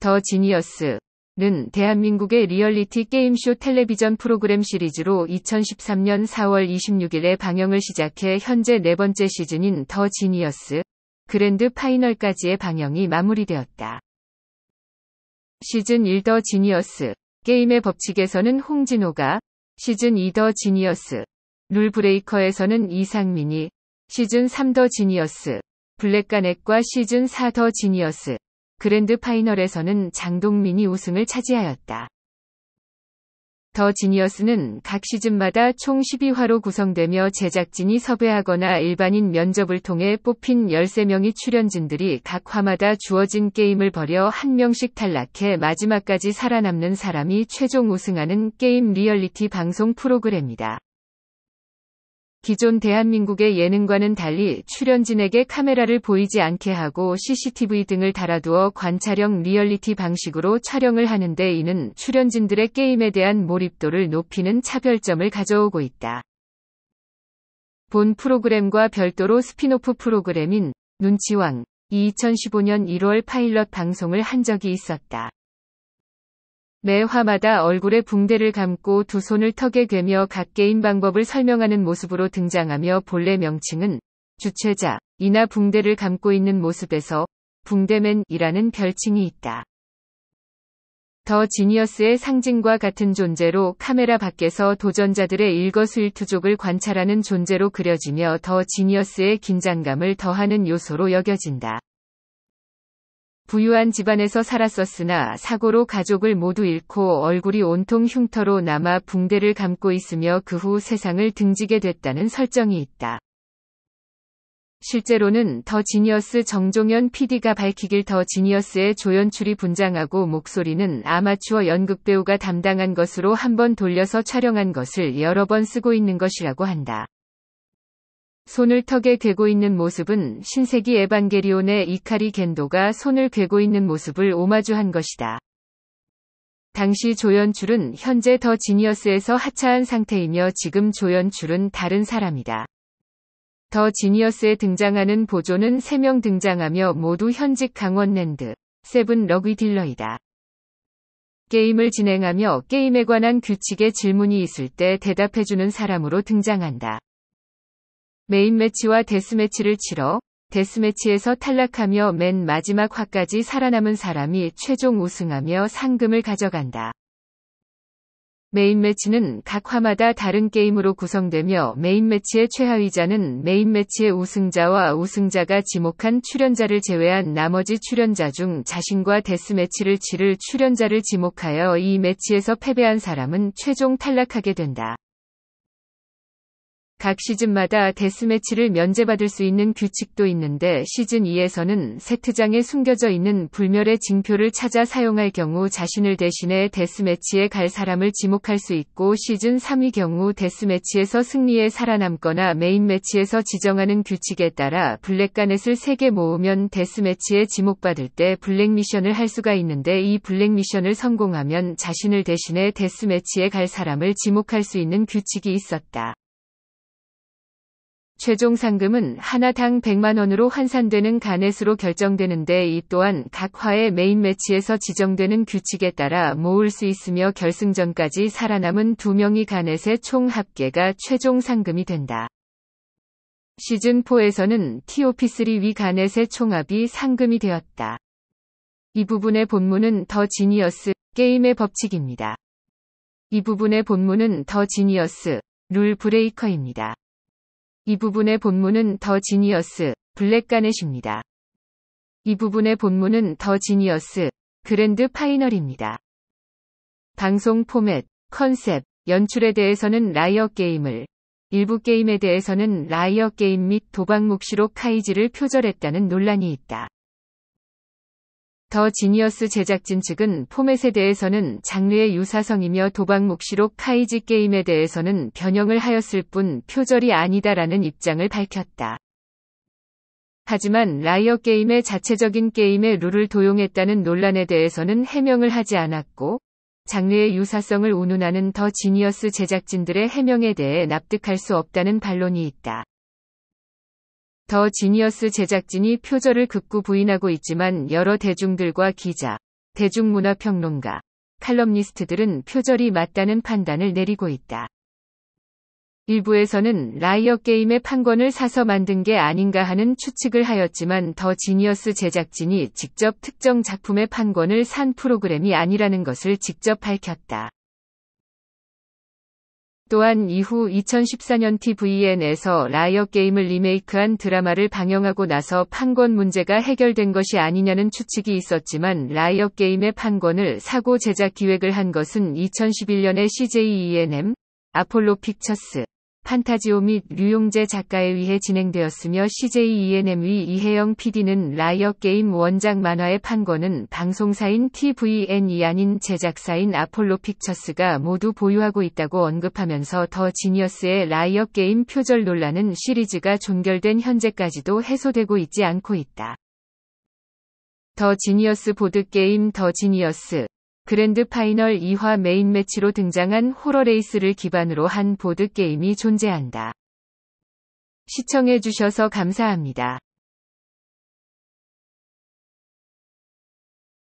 더 지니어스는 대한민국의 리얼리티 게임쇼 텔레비전 프로그램 시리즈로 2013년 4월 26일에 방영을 시작해 현재 네 번째 시즌인 더 지니어스 그랜드 파이널까지의 방영이 마무리되었다. 시즌 1 더 지니어스 게임의 법칙에서는 홍진호가 시즌 2 더 지니어스 룰 브레이커에서는 이상민이 시즌 3 더 지니어스 블랙가넷과 시즌 4 더 지니어스 그랜드 파이널에서는 장동민이 우승을 차지하였다. 더 지니어스는 각 시즌마다 총 12화로 구성되며 제작진이 섭외하거나 일반인 면접을 통해 뽑힌 13명의 출연진들이 각 화마다 주어진 게임을 벌여 한 명씩 탈락해 마지막까지 살아남는 사람이 최종 우승하는 게임 리얼리티 방송 프로그램이다. 기존 대한민국의 예능과는 달리 출연진에게 카메라를 보이지 않게 하고 CCTV 등을 달아두어 관찰형 리얼리티 방식으로 촬영을 하는데 이는 출연진들의 게임에 대한 몰입도를 높이는 차별점을 가져오고 있다. 본 프로그램과 별도로 스피노프 프로그램인 눈치왕 2015년 1월 파일럿 방송을 한 적이 있었다. 매 화마다 얼굴에 붕대를 감고 두 손을 턱에 괴며 각 게임 방법을 설명하는 모습으로 등장하며 본래 명칭은 주최자, 이나 붕대를 감고 있는 모습에서 붕대맨이라는 별칭이 있다. 더 지니어스의 상징과 같은 존재로 카메라 밖에서 도전자들의 일거수일투족을 관찰하는 존재로 그려지며 더 지니어스의 긴장감을 더하는 요소로 여겨진다. 부유한 집안에서 살았었으나 사고로 가족을 모두 잃고 얼굴이 온통 흉터로 남아 붕대를 감고 있으며 그 후 세상을 등지게 됐다는 설정이 있다. 실제로는 더 지니어스 정종현 PD가 밝히길 더 지니어스의 조연출이 분장하고 목소리는 아마추어 연극배우가 담당한 것으로 한 번 돌려서 촬영한 것을 여러 번 쓰고 있는 것이라고 한다. 손을 턱에 괴고 있는 모습은 신세기 에반게리온의 이카리 겐도가 손을 괴고 있는 모습을 오마주한 것이다. 당시 조연출은 현재 더 지니어스에서 하차한 상태이며 지금 조연출은 다른 사람이다. 더 지니어스에 등장하는 보조는 3명 등장하며 모두 현직 강원랜드, 세븐럭의 딜러이다. 게임을 진행하며 게임에 관한 규칙에 질문이 있을 때 대답해주는 사람으로 등장한다. 메인 매치와 데스매치를 치러 데스매치에서 탈락하며 맨 마지막 화까지 살아남은 사람이 최종 우승하며 상금을 가져간다. 메인 매치는 각 화마다 다른 게임으로 구성되며 메인 매치의 최하위자는 메인 매치의 우승자와 우승자가 지목한 출연자를 제외한 나머지 출연자 중 자신과 데스매치를 치를 출연자를 지목하여 이 매치에서 패배한 사람은 최종 탈락하게 된다. 각 시즌마다 데스매치를 면제받을 수 있는 규칙도 있는데 시즌 2에서는 세트장에 숨겨져 있는 불멸의 징표를 찾아 사용할 경우 자신을 대신해 데스매치에 갈 사람을 지목할 수 있고 시즌 3의 경우 데스매치에서 승리해 살아남거나 메인 매치에서 지정하는 규칙에 따라 블랙가넷을 3개 모으면 데스매치에 지목받을 때 블랙 미션을 할 수가 있는데 이 블랙 미션을 성공하면 자신을 대신해 데스매치에 갈 사람을 지목할 수 있는 규칙이 있었다. 최종 상금은 하나당 100만원으로 환산되는 가넷으로 결정되는데 이 또한 각 화의 메인 매치에서 지정되는 규칙에 따라 모을 수 있으며 결승전까지 살아남은 두 명이 가넷의 총 합계가 최종 상금이 된다. 시즌4에서는 TOP3 위 가넷의 총합이 상금이 되었다. 이 부분의 본문은 더 지니어스 게임의 법칙입니다. 이 부분의 본문은 더 지니어스 룰 브레이커입니다. 이 부분의 본문은 더 지니어스, 블랙가넷입니다. 이 부분의 본문은 더 지니어스, 그랜드 파이널입니다. 방송 포맷, 컨셉, 연출에 대해서는 라이어 게임을, 일부 게임에 대해서는 라이어 게임 및 도박 묵시록 카이지를 표절했다는 논란이 있다. 더 지니어스 제작진 측은 포맷에 대해서는 장르의 유사성이며 도박 묵시록 카이지 게임에 대해서는 변형을 하였을 뿐 표절이 아니다라는 입장을 밝혔다. 하지만 라이어 게임의 자체적인 게임의 룰을 도용했다는 논란에 대해서는 해명을 하지 않았고, 장르의 유사성을 운운하는 더 지니어스 제작진들의 해명에 대해 납득할 수 없다는 반론이 있다. 더 지니어스 제작진이 표절을 극구 부인하고 있지만 여러 대중들과 기자, 대중문화 평론가, 칼럼니스트들은 표절이 맞다는 판단을 내리고 있다. 일부에서는 라이어 게임의 판권을 사서 만든 게 아닌가 하는 추측을 하였지만 더 지니어스 제작진이 직접 특정 작품의 판권을 산 프로그램이 아니라는 것을 직접 밝혔다. 또한 이후 2014년 TVN에서 라이어 게임을 리메이크한 드라마를 방영하고 나서 판권 문제가 해결된 것이 아니냐는 추측이 있었지만 라이어 게임의 판권을 사고 제작 기획을 한 것은 2011년에 CJ E&M, 아폴로 픽처스, 판타지오 및 류용재 작가에 의해 진행되었으며 CJ E&M의 이혜영 PD는 라이어 게임 원작 만화의 판권은 방송사인 TVN이 아닌 제작사인 아폴로 픽처스가 모두 보유하고 있다고 언급하면서 더 지니어스의 라이어 게임 표절 논란은 시리즈가 종결된 현재까지도 해소되고 있지 않고 있다. 더 지니어스 보드게임 더 지니어스 그랜드 파이널 2화 메인 매치로 등장한 호러 레이스를 기반으로 한 보드게임이 존재한다. 시청해주셔서 감사합니다.